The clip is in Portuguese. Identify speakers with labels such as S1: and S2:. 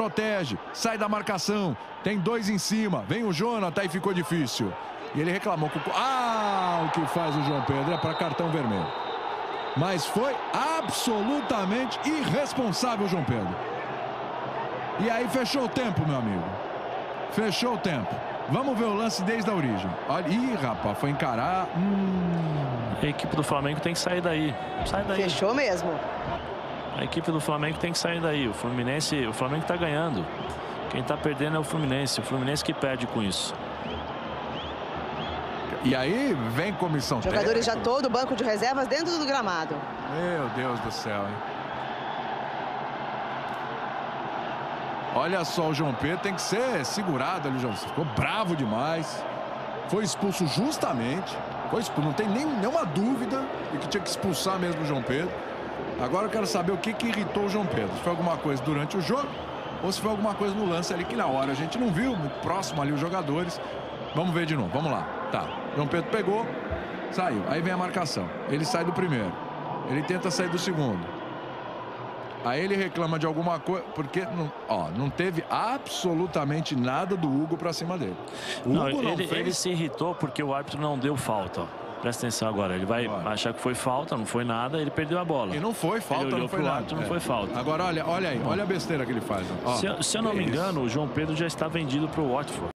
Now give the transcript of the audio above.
S1: protege, sai da marcação, tem dois em cima, vem o Jonathan e ficou difícil. E ele reclamou com Ah, o que faz o João Pedro é para cartão vermelho. Mas foi absolutamente irresponsável o João Pedro. E aí fechou o tempo, meu amigo. Fechou o tempo. Vamos ver o lance desde a origem. Olha, ih, rapaz, foi encarar. Hum.
S2: A equipe do Flamengo tem que sair daí. Sai daí.
S3: Fechou mesmo.
S2: A equipe do Flamengo tem que sair daí. O Fluminense, o Flamengo está ganhando. Quem está perdendo é o Fluminense. O Fluminense que perde com isso.
S1: E aí vem comissão
S3: Jogadores
S1: técnica.
S3: já todo banco de reservas dentro do gramado.
S1: Meu Deus do céu, hein? Olha só, o João Pedro tem que ser segurado ali, João. Ficou bravo demais. Foi expulso justamente. Foi expulso. Não tem nem, nenhuma dúvida de que tinha que expulsar mesmo o João Pedro. Agora eu quero saber o que, que irritou o João Pedro. Se foi alguma coisa durante o jogo ou se foi alguma coisa no lance ali que na hora a gente não viu, muito próximo ali os jogadores. Vamos ver de novo, vamos lá. Tá, João Pedro pegou, saiu. Aí vem a marcação. Ele sai do primeiro. Ele tenta sair do segundo. Aí ele reclama de alguma coisa, porque não, ó, não teve absolutamente nada do Hugo pra cima dele. O
S2: Não,
S1: Hugo não,
S2: ele,
S1: fez.
S2: ele se irritou porque o árbitro não deu falta. Presta atenção agora. Ele vai achar que foi falta, não foi nada, ele perdeu a bola.
S1: E não foi falta,
S2: Ele olhou
S1: não foi nada.
S2: não
S1: É.
S2: foi falta.
S1: Agora olha, olha aí, olha a besteira que ele faz. ó.
S2: Se, eu- se eu não me engano, o João Pedro já está vendido para o Watford.